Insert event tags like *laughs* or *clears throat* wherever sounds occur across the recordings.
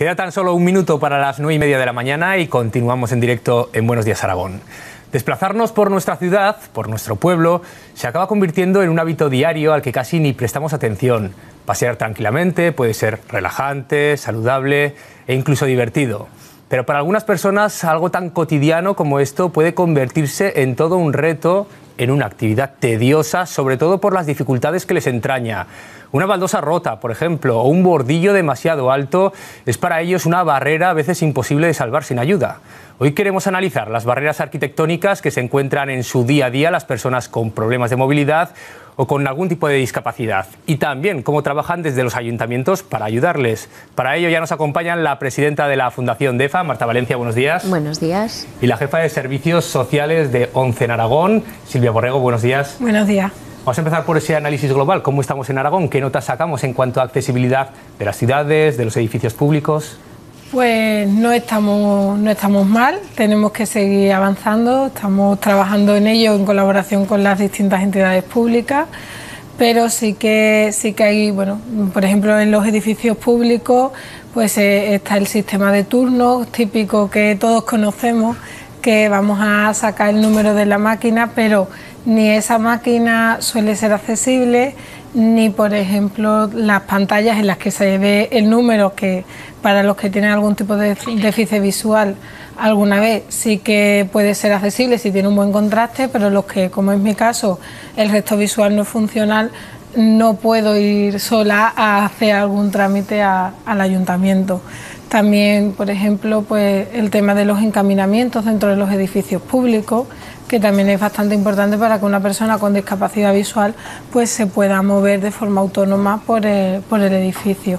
Queda tan solo un minuto para las nueve y media de la mañana y continuamos en directo en Buenos Días Aragón. Desplazarnos por nuestra ciudad, por nuestro pueblo, se acaba convirtiendo en un hábito diario al que casi ni prestamos atención. Pasear tranquilamente puede ser relajante, saludable e incluso divertido. Pero para algunas personas algo tan cotidiano como esto puede convertirse en todo un reto, en una actividad tediosa, sobre todo por las dificultades que les entraña. Una baldosa rota, por ejemplo, o un bordillo demasiado alto es para ellos una barrera a veces imposible de salvar sin ayuda. Hoy queremos analizar las barreras arquitectónicas que se encuentran en su día a día las personas con problemas de movilidad o con algún tipo de discapacidad. Y también cómo trabajan desde los ayuntamientos para ayudarles. Para ello ya nos acompañan la presidenta de la Fundación DEFA, Marta Valencia, buenos días. Buenos días. Y la jefa de Servicios Sociales de ONCE en Aragón, Silvia Borrego, buenos días. Buenos días. Vamos a empezar por ese análisis global. ¿Cómo estamos en Aragón? ¿Qué notas sacamos en cuanto a accesibilidad de las ciudades, de los edificios públicos? Pues no estamos, no estamos mal, tenemos que seguir avanzando, estamos trabajando en ello en colaboración con las distintas entidades públicas, pero sí que, sí que hay, bueno, por ejemplo, en los edificios públicos, pues eh, está el sistema de turnos típico que todos conocemos, que vamos a sacar el número de la máquina, pero ni esa máquina suele ser accesible, ni por ejemplo las pantallas en las que se ve el número que para los que tienen algún tipo de déficit visual alguna vez sí que puede ser accesible si tiene un buen contraste, pero los que, como es mi caso, el resto visual no es funcional, no puedo ir sola a hacer algún trámite al ayuntamiento. También, por ejemplo, pues el tema de los encaminamientos dentro de los edificios públicos, que también es bastante importante para que una persona con discapacidad visual pues se pueda mover de forma autónoma por el, por el edificio.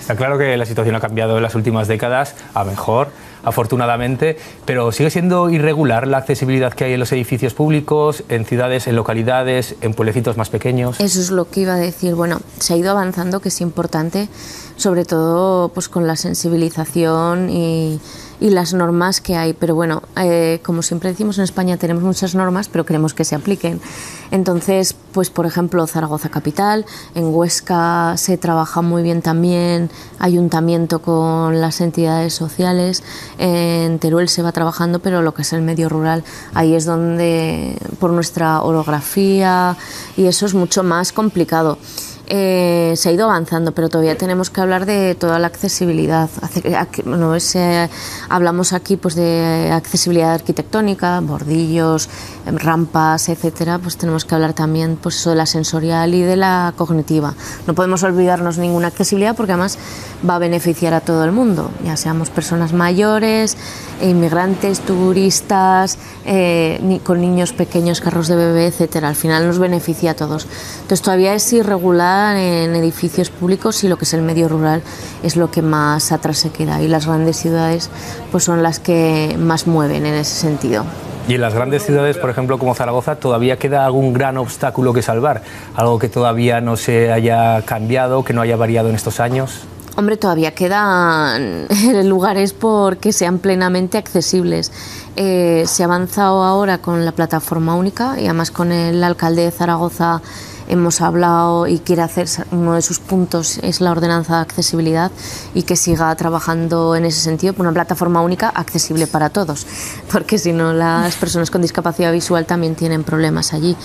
Está claro que la situación ha cambiado en las últimas décadas a mejor, afortunadamente, pero sigue siendo irregular la accesibilidad que hay en los edificios públicos, en ciudades, en localidades, en pueblecitos más pequeños. Eso es lo que iba a decir. Bueno, se ha ido avanzando, que es importante, sobre todo pues con la sensibilización y y las normas que hay. Pero bueno, eh, como siempre decimos en España tenemos muchas normas, pero queremos que se apliquen. Entonces, pues por ejemplo, Zaragoza Capital, en Huesca se trabaja muy bien también, ayuntamiento con las entidades sociales, en Teruel se va trabajando, pero lo que es el medio rural, ahí es donde por nuestra orografía y eso es mucho más complicado. Eh, se ha ido avanzando, pero todavía tenemos que hablar de toda la accesibilidad. Bueno, hablamos aquí pues de accesibilidad arquitectónica, bordillos, em, rampas, etcétera. Pues tenemos que hablar también pues de la sensorial y de la cognitiva. No podemos olvidarnos ninguna accesibilidad porque además va a beneficiar a todo el mundo, ya seamos personas mayores, inmigrantes, turistas, eh, con niños pequeños, carros de bebé, etcétera. Al final nos beneficia a todos. Entonces todavía es irregular en edificios públicos y lo que es el medio rural es lo que más atrás se queda y las grandes ciudades pues son las que más mueven en ese sentido. Y en las grandes ciudades, por ejemplo, como Zaragoza, todavía queda algún gran obstáculo que salvar, algo que todavía no se haya cambiado, que no haya variado en estos años. Hombre, todavía quedan *laughs* lugares porque sean plenamente accesibles. Eh, se ha avanzado ahora con la plataforma única y además con el alcalde de Zaragoza hemos hablado y quiere hacer, uno de sus puntos es la ordenanza de accesibilidad y que siga trabajando en ese sentido por una plataforma única accesible para todos, porque si no las personas con discapacidad visual también tienen problemas allí.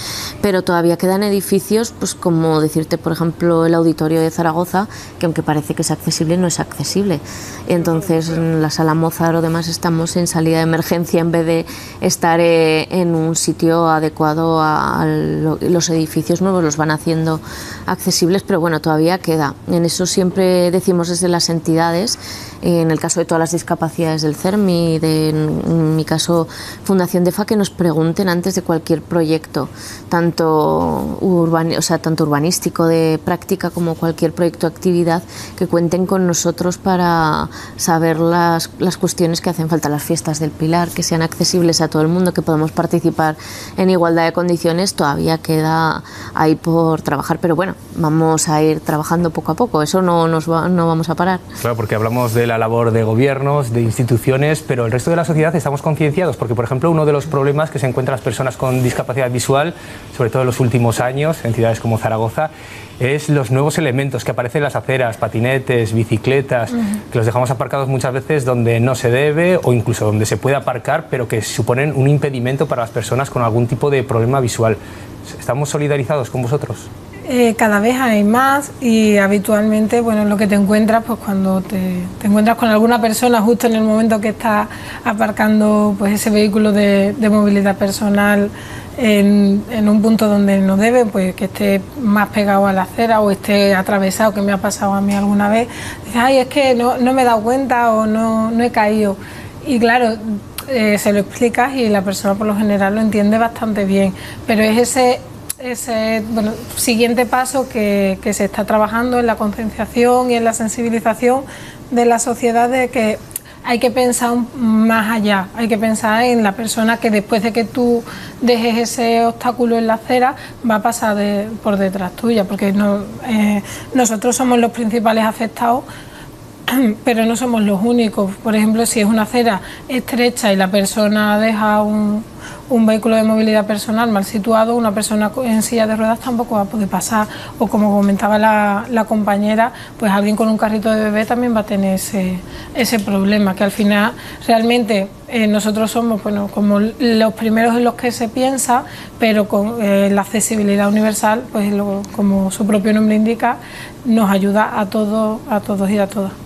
Pero todavía quedan edificios, pues como decirte, por ejemplo, el auditorio de Zaragoza, que aunque parece que es accesible, no es accesible. Entonces, en la sala Mozart o demás estamos en salida de emergencia en vez de estar eh, en un sitio adecuado a los edificios nuevos, van haciendo accesibles, pero bueno, todavía queda. En eso siempre decimos desde las entidades, en el caso de todas las discapacidades del CERM y de, mi caso Fundación DEFA, que nos pregunten antes de cualquier proyecto, tanto, o sea, tanto urbanístico de práctica como cualquier proyecto de actividad, que cuenten con nosotros para saber las, las cuestiones que hacen falta, las fiestas del Pilar, que sean accesibles a todo el mundo, que podamos participar en igualdad de condiciones, todavía queda ahí por trabajar, pero bueno, vamos a ir trabajando poco a poco, eso no, nos no vamos a parar. Claro, porque hablamos de la labor de gobiernos, de instituciones, pero el resto de la sociedad estamos concienciados, porque por ejemplo uno de los problemas que se encuentran las personas con discapacidad visual, sobre todo en los últimos años, en ciudades como Zaragoza, es los nuevos elementos que aparecen en las aceras, patinetes, bicicletas, que los dejamos aparcados muchas veces donde no se debe o incluso donde se puede aparcar, pero que suponen un impedimento para las personas con algún tipo de problema visual. ¿Estamos solidarizados con vosotros? Eh, cada vez hay más y habitualmente, bueno, lo que te encuentras, pues cuando te, encuentras con alguna persona justo en el momento que está aparcando pues ese vehículo de, movilidad personal en, un punto donde no debe, pues que esté más pegado a la acera o esté atravesado, que me ha pasado a mí alguna vez, dices, ay, es que no, me he dado cuenta o no, no he caído. Y claro, eh, se lo explicas y la persona por lo general lo entiende bastante bien, pero es ese ese bueno, siguiente paso que, se está trabajando en la concienciación y en la sensibilización de la sociedad de que hay que pensar más allá, hay que pensar en la persona que después de que tú dejes ese obstáculo en la acera va a pasar por detrás tuya, porque no, eh, nosotros somos los principales afectados *clears throat* pero no somos los únicos. Por ejemplo, si es una acera estrecha y la persona deja un, un vehículo de movilidad personal mal situado, una persona en silla de ruedas tampoco va a poder pasar. O como comentaba la, compañera, pues alguien con un carrito de bebé también va a tener ese, ese problema, que al final realmente eh, nosotros somos bueno, como los primeros en los que se piensa, pero con eh, la accesibilidad universal, pues como su propio nombre indica, nos ayuda a todos, a todos y a todas.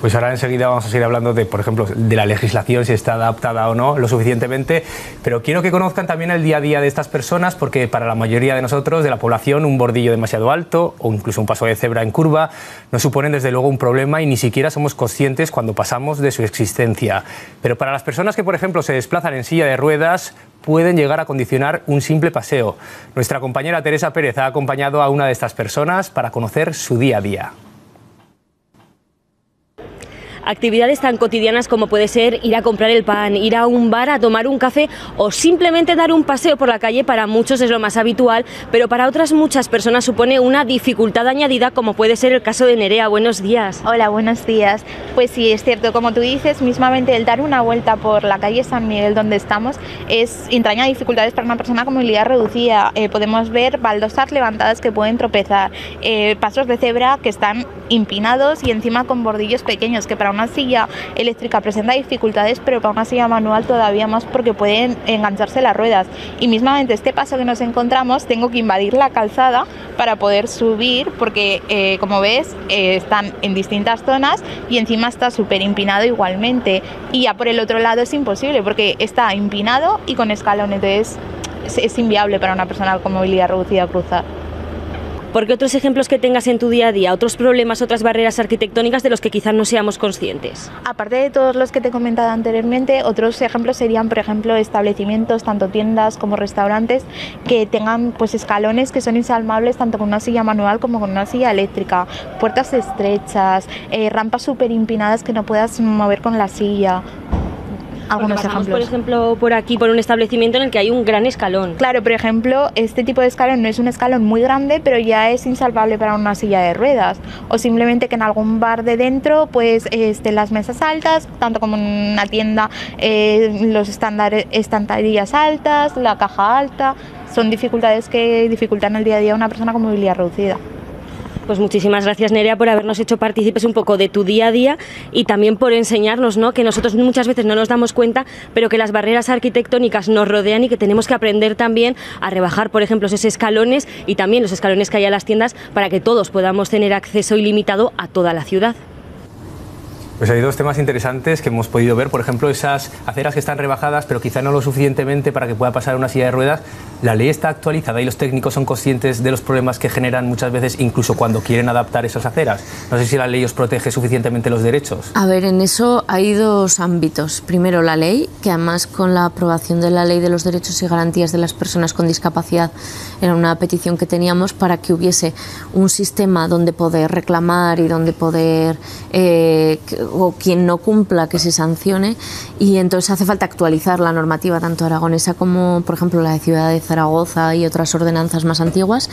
Pues ahora enseguida vamos a seguir hablando de, por ejemplo, de la legislación, si está adaptada o no lo suficientemente, pero quiero que conozcan también el día a día de estas personas, porque para la mayoría de nosotros, de la población, un bordillo demasiado alto o incluso un paso de cebra en curva nos suponen desde luego un problema y ni siquiera somos conscientes cuando pasamos de su existencia. Pero para las personas que, por ejemplo, se desplazan en silla de ruedas, pueden llegar a condicionar un simple paseo. Nuestra compañera Teresa Pérez ha acompañado a una de estas personas para conocer su día a día actividades tan cotidianas como puede ser ir a comprar el pan, ir a un bar a tomar un café o simplemente dar un paseo por la calle para muchos es lo más habitual, pero para otras muchas personas supone una dificultad añadida como puede ser el caso de Nerea. Buenos días. Hola, buenos días. Pues sí, es cierto, como tú dices, mismamente el dar una vuelta por la calle San Miguel donde estamos es entraña dificultades para una persona con movilidad reducida. Eh, podemos ver baldosas levantadas que pueden tropezar, eh, pasos de cebra que están impinados y encima con bordillos pequeños que para una silla eléctrica presenta dificultades, pero para una silla manual todavía más porque pueden engancharse las ruedas. Y mismamente este paso que nos encontramos tengo que invadir la calzada para poder subir porque eh, como ves eh, están en distintas zonas y encima está súper empinado igualmente. Y ya por el otro lado es imposible porque está empinado y con escalones, entonces es, es inviable para una persona con movilidad reducida cruzar. Porque otros ejemplos que tengas en tu día a día, otros problemas, otras barreras arquitectónicas de los que quizás no seamos conscientes. Aparte de todos los que te he comentado anteriormente, otros ejemplos serían, por ejemplo, establecimientos, tanto tiendas como restaurantes, que tengan pues escalones que son insalvables tanto con una silla manual como con una silla eléctrica, puertas estrechas, eh, rampas súper empinadas que no puedas mover con la silla algunos ejemplos. Por ejemplo, por aquí, por un establecimiento en el que hay un gran escalón. Claro, por ejemplo, este tipo de escalón no es un escalón muy grande, pero ya es insalvable para una silla de ruedas. O simplemente que en algún bar de dentro, pues estén las mesas altas, tanto como en una tienda, eh, los estándares, estanterías altas, la caja alta. Son dificultades que dificultan el día a día a una persona con movilidad reducida. Pues muchísimas gracias Nerea por habernos hecho partícipes un poco de tu día a día y también por enseñarnos ¿no? que nosotros muchas veces no nos damos cuenta, pero que las barreras arquitectónicas nos rodean y que tenemos que aprender también a rebajar, por ejemplo, esos escalones y también los escalones que hay a las tiendas para que todos podamos tener acceso ilimitado a toda la ciudad. Pues hay dos temas interesantes que hemos podido ver, por ejemplo, esas aceras que están rebajadas, pero quizá no lo suficientemente para que pueda pasar una silla de ruedas. La ley está actualizada y los técnicos son conscientes de los problemas que generan muchas veces, incluso cuando quieren adaptar esas aceras. No sé si la ley os protege suficientemente los derechos. A ver, en eso hay dos ámbitos. Primero, la ley, que además con la aprobación de la ley de los derechos y garantías de las personas con discapacidad era una petición que teníamos para que hubiese un sistema donde poder reclamar y donde poder eh, o quien no cumpla que se sancione y entonces hace falta actualizar la normativa tanto aragonesa como por ejemplo la de Ciudad de Zaragoza y otras ordenanzas más antiguas,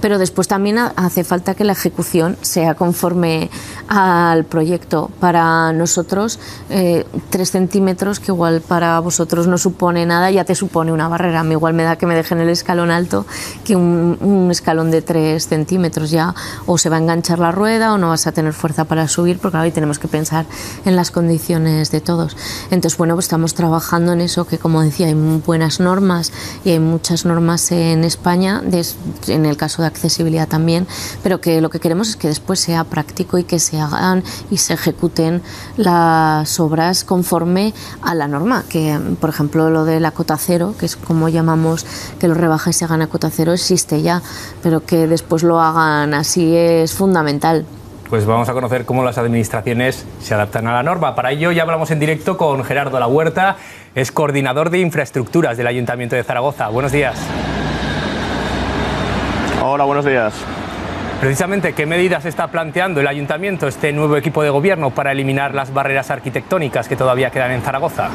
pero después también hace falta que la ejecución sea conforme al proyecto. Para nosotros, eh, tres centímetros, que igual para vosotros no supone nada, ya te supone una barrera. A mí igual me da que me dejen el escalón alto que un, un escalón de tres centímetros ya o se va a enganchar la rueda o no vas a tener fuerza para subir, porque hoy tenemos que pensar en las condiciones de todos. Entonces, bueno, pues estamos trabajando en eso, que como decía, hay buenas normas y hay muchas normas en España, en el caso de accesibilidad también, pero que lo que queremos es que después sea práctico y que se hagan y se ejecuten las obras conforme a la norma, que por ejemplo lo de la cota cero, que es como llamamos que los rebajes se hagan a cota cero, existe ya, pero que después lo hagan así es fundamental pues vamos a conocer cómo las administraciones se adaptan a la norma. Para ello ya hablamos en directo con Gerardo La Huerta, es coordinador de infraestructuras del Ayuntamiento de Zaragoza. Buenos días. Hola, buenos días. Precisamente, ¿qué medidas está planteando el ayuntamiento, este nuevo equipo de gobierno, para eliminar las barreras arquitectónicas que todavía quedan en Zaragoza?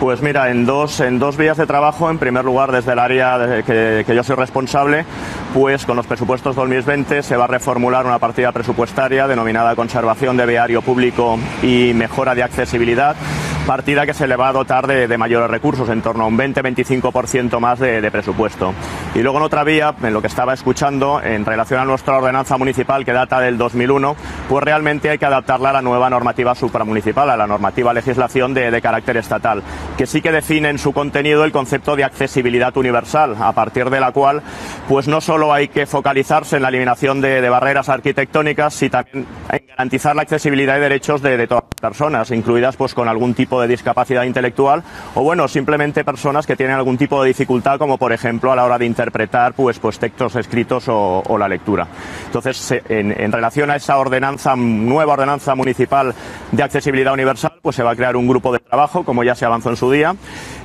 Pues mira, en dos, en dos vías de trabajo, en primer lugar desde el área que, que, yo soy responsable, pues con los presupuestos 2020 se va a reformular una partida presupuestaria denominada conservación de viario público y mejora de accesibilidad partida que se le va a dotar de, mayores recursos, en torno a un 20-25% más de, presupuesto. Y luego en otra vía, en lo que estaba escuchando, en relación a nuestra ordenanza municipal que data del 2001, pues realmente hay que adaptarla a la nueva normativa supramunicipal, a la normativa legislación de, carácter estatal, que sí que define en su contenido el concepto de accesibilidad universal, a partir de la cual, pues no solo hay que focalizarse en la eliminación de, barreras arquitectónicas, sino también en garantizar la accesibilidad y derechos de, todas las personas, incluidas pues con algún tipo de discapacidad intelectual o bueno, simplemente personas que tienen algún tipo de dificultad como por ejemplo a la hora de interpretar pues, pues textos escritos o, la lectura. Entonces, en, relación a esa ordenanza, nueva ordenanza municipal de accesibilidad universal, pues se va a crear un grupo de trabajo, como ya se avanzó en su día.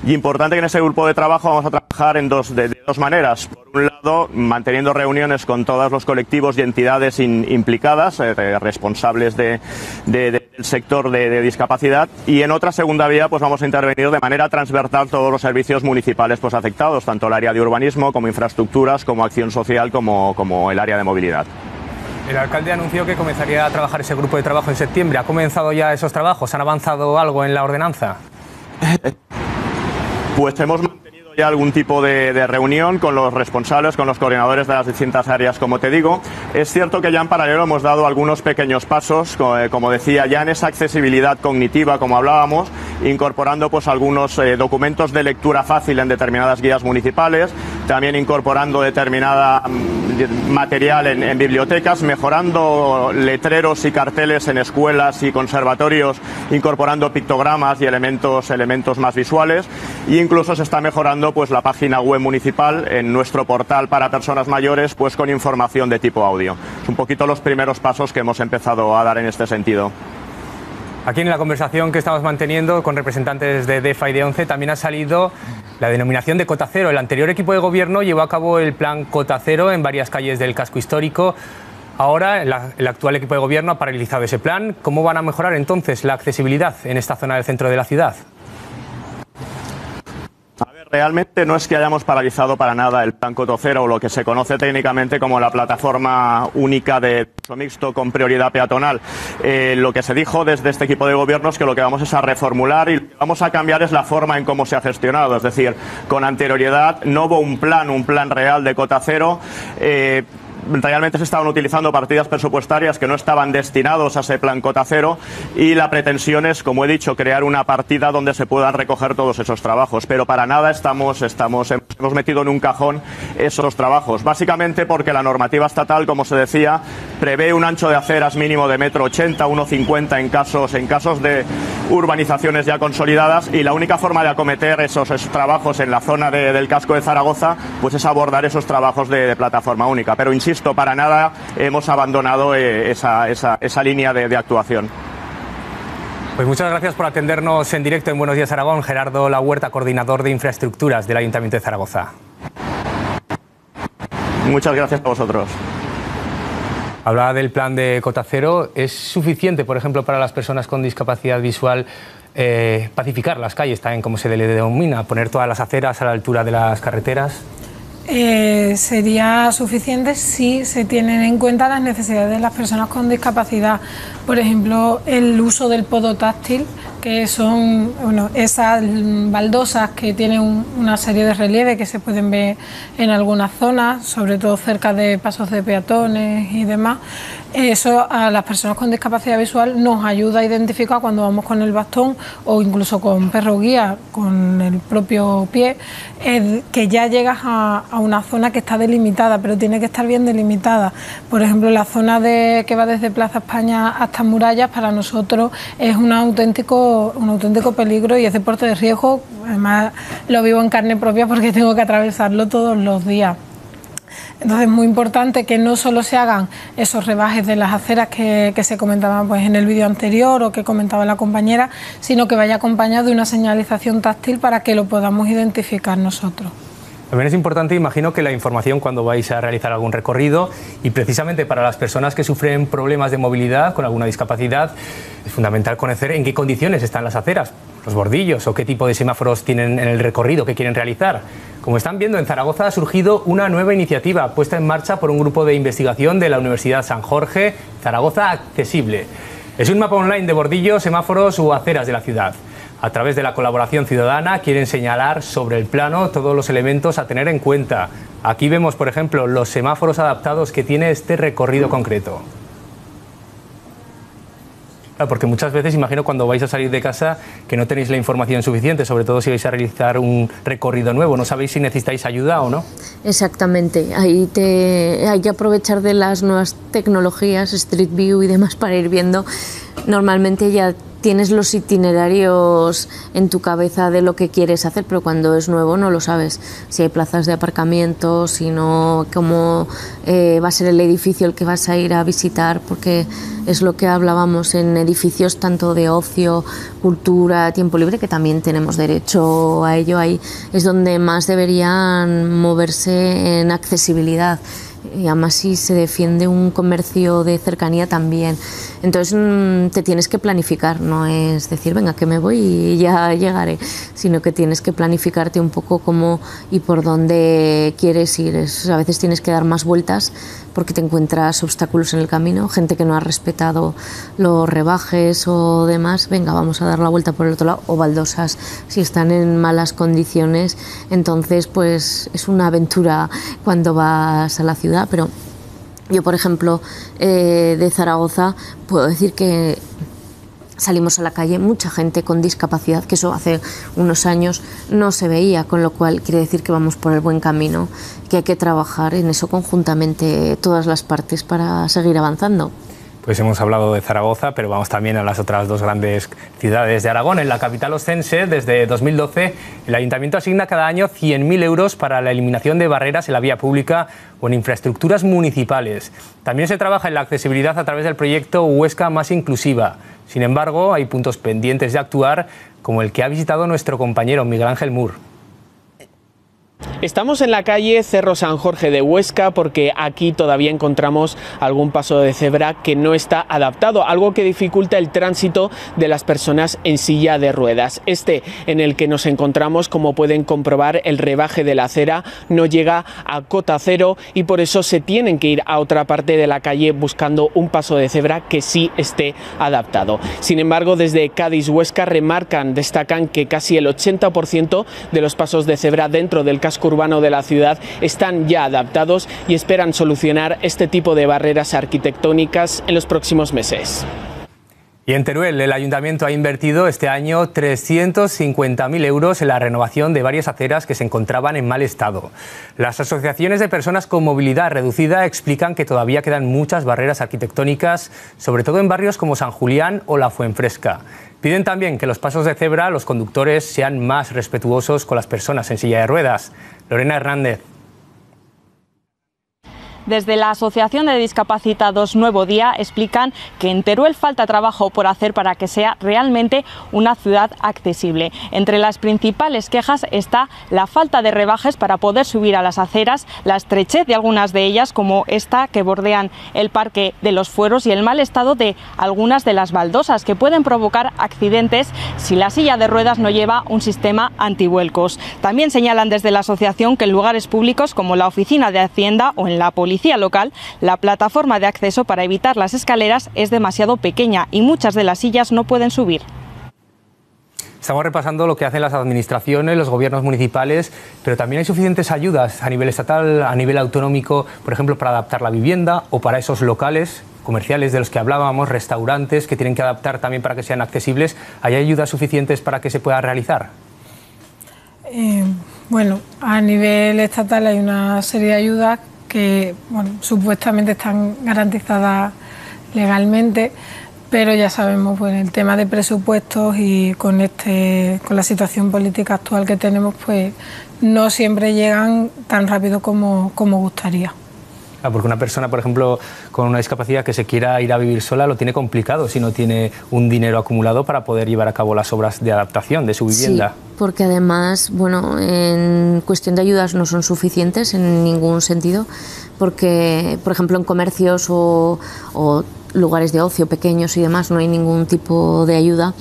Y importante que en ese grupo de trabajo vamos a trabajar en dos, de, dos maneras. Por un lado, manteniendo reuniones con todos los colectivos y entidades implicadas, eh, responsables de, del sector de, discapacidad, y en otra segunda vía, pues vamos a intervenir de manera transversal todos los servicios municipales pues, afectados, tanto el área de urbanismo como infraestructuras, como acción social, como, como el área de movilidad. El alcalde anunció que comenzaría a trabajar ese grupo de trabajo en septiembre. ¿Ha comenzado ya esos trabajos? ¿Han avanzado algo en la ordenanza? Pues hemos ya algún tipo de, reunión con los responsables, con los coordinadores de las distintas áreas, como te digo. Es cierto que ya en paralelo hemos dado algunos pequeños pasos, eh, como decía, ya en esa accesibilidad cognitiva, como hablábamos, incorporando pues algunos eh, documentos de lectura fácil en determinadas guías municipales, también incorporando determinada mm, material en, bibliotecas, mejorando letreros y carteles en escuelas y conservatorios, incorporando pictogramas y elementos, elementos más visuales, e incluso se está mejorando pues la página web municipal en nuestro portal para personas mayores pues con información de tipo audio. Es un poquito los primeros pasos que hemos empezado a dar en este sentido. Aquí en la conversación que estamos manteniendo con representantes de DEFA y de ONCE también ha salido la denominación de Cota Cero. El anterior equipo de gobierno llevó a cabo el plan Cota Cero en varias calles del casco histórico. Ahora el actual equipo de gobierno ha paralizado ese plan. ¿Cómo van a mejorar entonces la accesibilidad en esta zona del centro de la ciudad? Realmente no es que hayamos paralizado para nada el plan Cotocero o lo que se conoce técnicamente como la plataforma única de uso mixto con prioridad peatonal. Eh, lo que se dijo desde este equipo de gobierno es que lo que vamos es a reformular y lo que vamos a cambiar es la forma en cómo se ha gestionado. Es decir, con anterioridad no hubo un plan, un plan real de cota cero. Eh, realmente se estaban utilizando partidas presupuestarias que no estaban destinados a ese plan cota cero y la pretensión es, como he dicho, crear una partida donde se puedan recoger todos esos trabajos. Pero para nada estamos, estamos, hemos metido en un cajón esos trabajos. Básicamente porque la normativa estatal, como se decía, prevé un ancho de aceras mínimo de metro ochenta, uno cincuenta en casos, en casos de urbanizaciones ya consolidadas y la única forma de acometer esos, trabajos en la zona del casco de Zaragoza pues es abordar esos trabajos de, plataforma única. Pero insisto, para nada hemos abandonado eh, esa, esa, línea de, de actuación. Pues muchas gracias por atendernos en directo en Buenos Días Aragón, Gerardo La Huerta, coordinador de infraestructuras del Ayuntamiento de Zaragoza. Muchas gracias a vosotros. Hablaba del plan de cota cero. ¿Es suficiente, por ejemplo, para las personas con discapacidad visual eh, pacificar las calles, también como se le denomina, poner todas las aceras a la altura de las carreteras? Eh, sería suficiente si se tienen en cuenta las necesidades de las personas con discapacidad. Por ejemplo, el uso del podotáctil, que son esas baldosas que tienen una serie de relieve que se pueden ver en algunas zonas, sobre todo cerca de pasos de peatones y demás. Eso a las personas con discapacidad visual nos ayuda a identificar cuando vamos con el bastón o incluso con perro guía, con el propio pie, que ya llegas a, una zona que está delimitada, pero tiene que estar bien delimitada. Por ejemplo, la zona de, que va desde Plaza España hasta Murallas para nosotros es un auténtico, un auténtico peligro y es deporte de riesgo. Además, lo vivo en carne propia porque *laughs* tengo que atravesarlo todos los días. Entonces es muy importante que no solo se hagan esos rebajes de las aceras que, se comentaban pues, en el vídeo anterior o que comentaba la compañera, sino que vaya acompañado de una señalización táctil para que lo podamos identificar nosotros. También es importante, imagino, que la información cuando vais a realizar algún recorrido y precisamente para las personas que sufren problemas de movilidad con alguna discapacidad, es fundamental conocer en qué condiciones están las aceras, los bordillos o qué tipo de semáforos tienen en el recorrido que quieren realizar. Como están viendo, en Zaragoza ha surgido una nueva iniciativa puesta en marcha por un grupo de investigación de la Universidad San Jorge, Zaragoza Accesible. Es un mapa online de bordillos, semáforos u aceras de la ciudad. A través de la colaboración ciudadana quieren señalar sobre el plano todos los elementos a tener en cuenta. Aquí vemos, por ejemplo, los semáforos adaptados que tiene este recorrido concreto porque muchas veces imagino cuando vais a salir de casa que no tenéis la información suficiente, sobre todo si vais a realizar un recorrido nuevo, no sabéis si necesitáis ayuda o no. Exactamente, ahí te, hay que aprovechar de las nuevas tecnologías, Street View y demás para ir viendo. Normalmente ya tienes los itinerarios en tu cabeza de lo que quieres hacer, pero cuando es nuevo no lo sabes. Si hay plazas de aparcamiento, si no, cómo eh, va a ser el edificio el que vas a ir a visitar, porque es lo que hablábamos en edificios tanto de ocio, cultura, tiempo libre, que también tenemos derecho a ello. Ahí es donde más deberían moverse en accesibilidad y además si se defiende un comercio de cercanía también. Entonces mm, te tienes que planificar, no es decir, venga, que me voy y ya llegaré, sino que tienes que planificarte un poco cómo y por dónde quieres ir. a veces tienes que dar más vueltas porque te encuentras obstáculos en el camino, gente que no ha respetado los rebajes o demás, venga, vamos a dar la vuelta por el otro lado, o baldosas si están en malas condiciones, entonces pues es una aventura cuando vas a la ciudad, pero yo por ejemplo eh, de Zaragoza puedo decir que salimos a la calle mucha gente con discapacidad, que eso hace unos años no se veía, con lo cual quiere decir que vamos por el buen camino, que hay que trabajar en eso conjuntamente todas las partes para seguir avanzando. Pues hemos hablado de Zaragoza, pero vamos también a las otras dos grandes ciudades de Aragón. En la capital ostense, desde 2012, el ayuntamiento asigna cada año 100.000 euros para la eliminación de barreras en la vía pública o en infraestructuras municipales. También se trabaja en la accesibilidad a través del proyecto Huesca Más Inclusiva. Sin embargo, hay puntos pendientes de actuar, como el que ha visitado nuestro compañero Miguel Ángel Mur. Estamos en la calle Cerro San Jorge de Huesca porque aquí todavía encontramos algún paso de cebra que no está adaptado, algo que dificulta el tránsito de las personas en silla de ruedas. Este en el que nos encontramos, como pueden comprobar, el rebaje de la acera no llega a cota cero y por eso se tienen que ir a otra parte de la calle buscando un paso de cebra que sí esté adaptado. Sin embargo, desde Cádiz Huesca remarcan, destacan que casi el 80% de los pasos de cebra dentro del casco urbano de la ciudad están ya adaptados y esperan solucionar este tipo de barreras arquitectónicas en los próximos meses. Y en Teruel, el ayuntamiento ha invertido este año 350.000 euros en la renovación de varias aceras que se encontraban en mal estado. Las asociaciones de personas con movilidad reducida explican que todavía quedan muchas barreras arquitectónicas, sobre todo en barrios como San Julián o La Fuenfresca. Piden también que los pasos de cebra los conductores sean más respetuosos con las personas en silla de ruedas. Lorena Hernández. Desde la Asociación de Discapacitados Nuevo Día explican que en Teruel falta trabajo por hacer para que sea realmente una ciudad accesible. Entre las principales quejas está la falta de rebajes para poder subir a las aceras, la estrechez de algunas de ellas, como esta que bordean el Parque de los Fueros, y el mal estado de algunas de las baldosas que pueden provocar accidentes si la silla de ruedas no lleva un sistema antivuelcos. También señalan desde la asociación que en lugares públicos como la oficina de Hacienda o en la policía local, la plataforma de acceso para evitar las escaleras es demasiado pequeña y muchas de las sillas no pueden subir. Estamos repasando lo que hacen las administraciones, los gobiernos municipales, pero también hay suficientes ayudas a nivel estatal, a nivel autonómico, por ejemplo, para adaptar la vivienda o para esos locales comerciales de los que hablábamos, restaurantes que tienen que adaptar también para que sean accesibles. ¿Hay ayudas suficientes para que se pueda realizar? Eh, bueno, a nivel estatal hay una serie de ayudas que bueno, supuestamente están garantizadas legalmente pero ya sabemos, pues el tema de presupuestos y con este, con la situación política actual que tenemos, pues no siempre llegan tan rápido como, como gustaría. Ah, porque una persona, por ejemplo, con una discapacidad que se quiera ir a vivir sola lo tiene complicado si no tiene un dinero acumulado para poder llevar a cabo las obras de adaptación de su vivienda. Sí, porque además, bueno, en cuestión de ayudas no son suficientes en ningún sentido, porque, por ejemplo, en comercios o, o lugares de ocio pequeños y demás no hay ningún tipo de ayuda.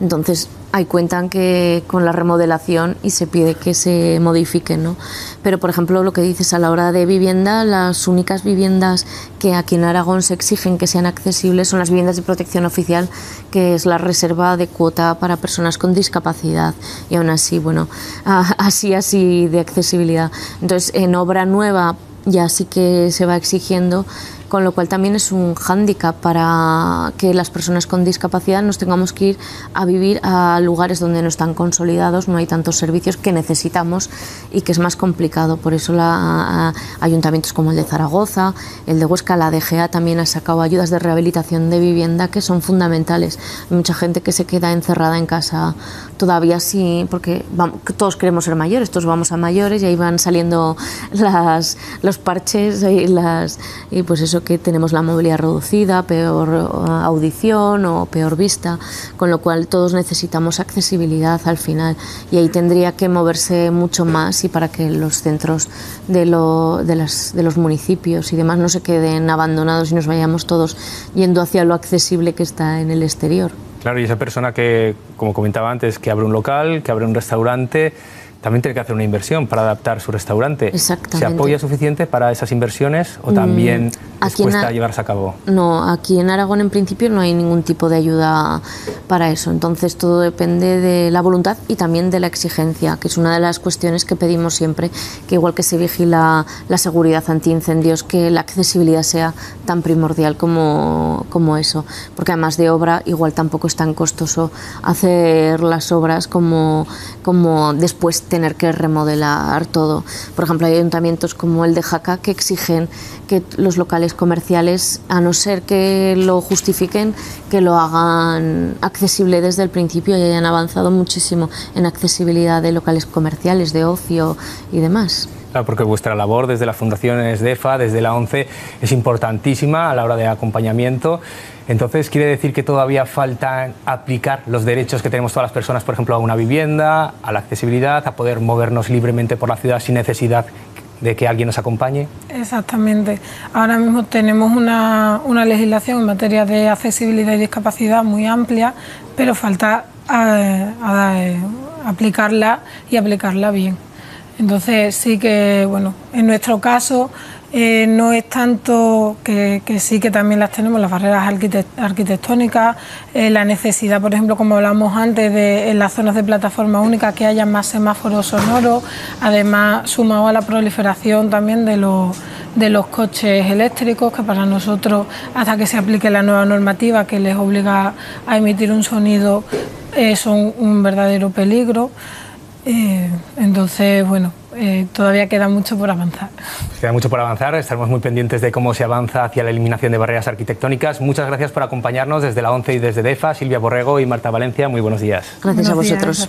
Entonces, ahí cuentan que con la remodelación y se pide que se modifiquen, ¿no? Pero, por ejemplo, lo que dices a la hora de vivienda, las únicas viviendas que aquí en Aragón se exigen que sean accesibles son las viviendas de protección oficial, que es la reserva de cuota para personas con discapacidad. Y aún así, bueno, *laughs* así, así de accesibilidad. Entonces, en obra nueva ya sí que se va exigiendo con lo cual también es un hándicap para que las personas con discapacidad nos tengamos que ir a vivir a lugares donde no están consolidados, no hay tantos servicios que necesitamos y que es más complicado. Por eso la, ayuntamientos como el de Zaragoza, el de Huesca, la DGA también ha sacado ayudas de rehabilitación de vivienda que son fundamentales. Hay mucha gente que se queda encerrada en casa todavía sí, porque todos queremos ser mayores, todos vamos a mayores y ahí van saliendo las, los parches y, pues eso que tenemos la movilidad reducida, peor eh, audición o peor vista, con lo cual todos necesitamos accesibilidad al final y ahí tendría que moverse mucho más y para que los centros de, lo, de, las, de los municipios y demás no se queden abandonados y nos vayamos todos yendo hacia lo accesible que está en el exterior. Claro, y esa persona que, como comentaba antes, que abre un local, que abre un restaurante, también tiene que hacer una inversión para adaptar su restaurante. ¿Se apoya suficiente para esas inversiones o también mm, les cuesta llevarse a cabo? No, aquí en Aragón en principio no hay ningún tipo de ayuda para eso. Entonces todo depende de la voluntad y también de la exigencia, que es una de las cuestiones que pedimos siempre, que igual que se vigila la seguridad antiincendios, que la accesibilidad sea tan primordial como, como eso. Porque además de obra, igual tampoco es tan costoso hacer las obras como, como después tener que remodelar todo. Por ejemplo, hay ayuntamientos como el de Jaca que exigen que los locales comerciales, a no ser que lo justifiquen, que lo hagan accesible desde el principio y hayan avanzado muchísimo en accesibilidad de locales comerciales, de ocio y demás. Claro, porque vuestra labor desde las fundaciones DEFA, desde la ONCE, es importantísima a la hora de acompañamiento. Entonces, quiere decir que todavía falta aplicar los derechos que tenemos todas las personas, por ejemplo, a una vivienda, a la accesibilidad, a poder movernos libremente por la ciudad sin necesidad de que alguien nos acompañe? Exactamente. Ahora mismo tenemos una, una legislación en materia de accesibilidad y discapacidad muy amplia, pero falta eh, eh, aplicarla y aplicarla bien. Entonces sí que, bueno, en nuestro caso eh, no es tanto que, sí que también las tenemos, las barreras arquitectónicas, eh, la necesidad, por ejemplo, como hablamos antes, de en las zonas de plataforma única que haya más semáforos sonoros, además sumado a la proliferación también de los, de los coches eléctricos, que para nosotros, hasta que se aplique la nueva normativa que les obliga a emitir un sonido, eh, son un verdadero peligro. Entonces, bueno, eh, todavía queda mucho por avanzar. Queda mucho por avanzar, estaremos muy pendientes de cómo se avanza hacia la eliminación de barreras arquitectónicas. Muchas gracias por acompañarnos desde la ONCE y desde DEFA, Silvia Borrego y Marta Valencia. Muy buenos días. Gracias a vosotros.